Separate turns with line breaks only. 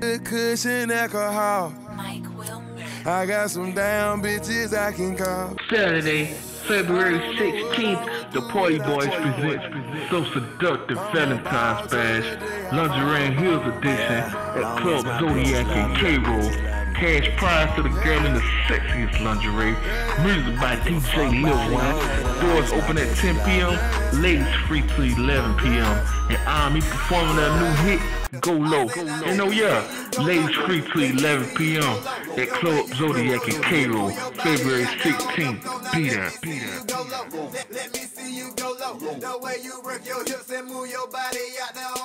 Good cushion alcohol.
Mike Wilmer.
I got some down bitches I can call.
Saturday, February 16th, the Party Boyz present So Seductive Valentine's Bash, Lingerie and Heels Edition at Club Zodiac in Cairo. Cash prize to the girl in the sexiest lingerie. Music by DJ Lil One. Doors open at 10 p.m. Ladies free till 11 p.m. And I.M.E. performing that new hit, Go Low. And oh yeah, ladies free till 11 p.m. at Club Zodiac in Cairo, February 16th. Be there. Be there.
Let, let me see you go low. The way you work your hips and move your body out there